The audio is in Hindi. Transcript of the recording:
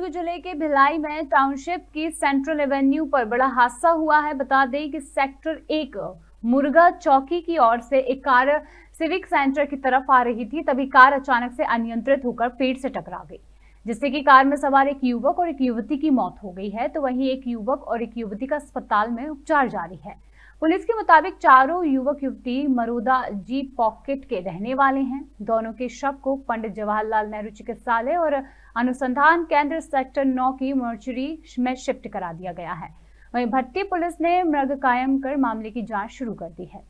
दुर्ग ज़िले के भिलाई में टाउनशिप की सेंट्रल एवेन्यू पर बड़ा हादसा हुआ है। बता दें कि सेक्टर एक मुर्गा चौकी की ओर से एक कार सिविक सेंटर की तरफ़ आ रही थी, तभी कार अचानक से अनियंत्रित होकर पेड़ से टकरा गई, जिससे कि कार में सवार एक युवक और एक युवती की मौत हो गई है। तो वहीं एक युवक और एक युवती का अस्पताल में उपचार जारी है। पुलिस के मुताबिक चारों युवक युवती मरुदा जी पॉकेट के रहने वाले हैं। दोनों के शव को पंडित जवाहरलाल नेहरू चिकित्सालय और अनुसंधान केंद्र सेक्टर नौ की मोर्चरी में शिफ्ट करा दिया गया है। वहीं भट्टी पुलिस ने मृग कायम कर मामले की जाँच शुरू कर दी है।